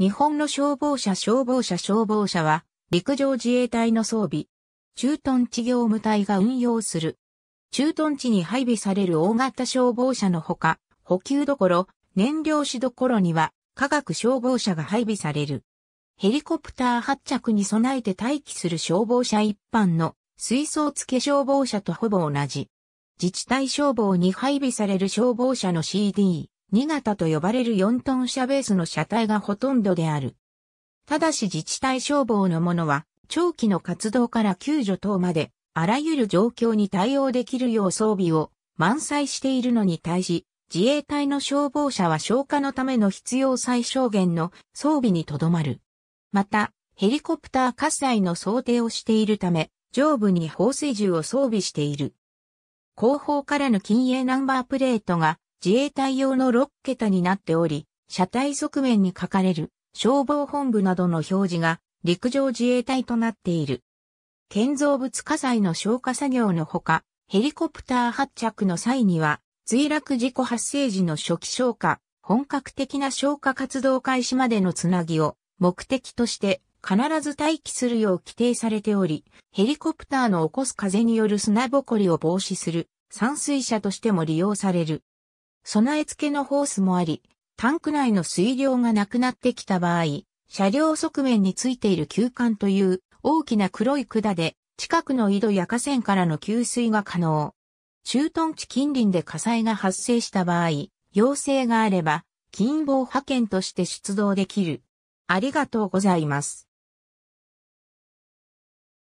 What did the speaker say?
日本の消防車消防車消防車は陸上自衛隊の装備。駐屯地業務隊が運用する。駐屯地に配備される大型消防車のほか、補給どころ、燃料しどころには科学消防車が配備される。ヘリコプター発着に備えて待機する消防車一般の水槽付け消防車とほぼ同じ。自治体消防に配備される消防車の CD、2型と呼ばれる4トン車ベースの車体がほとんどである。ただし自治体消防のものは、長期の活動から救助等まで、あらゆる状況に対応できるよう装備を満載しているのに対し、自衛隊の消防車は消火のための必要最小限の装備にとどまる。また、ヘリコプター火災の想定をしているため、上部に放水銃を装備している。後方からの近衛ナンバープレートが自衛隊用の6桁になっており、車体側面に書かれる消防本部などの表示が陸上自衛隊となっている。建造物火災の消火作業のほか、ヘリコプター発着の際には、墜落事故発生時の初期消火、本格的な消火活動開始までのつなぎを目的として必ず待機するよう規定されており、ヘリコプターの起こす風による砂ぼこりを防止する散水車としても利用される。備え付けのホースもあり、タンク内の水量がなくなってきた場合、車両側面についている吸管という大きな黒い管で近くの井戸や河川からの給水が可能。駐屯地近隣で火災が発生した場合、要請があれば、近傍派遣として出動できる。ありがとうございます。